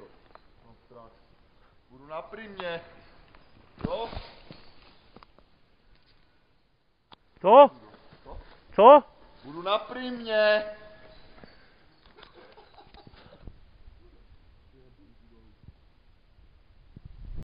Píčo, mám strach. Budu na primě. Jo? Co? Co? Budu na primě.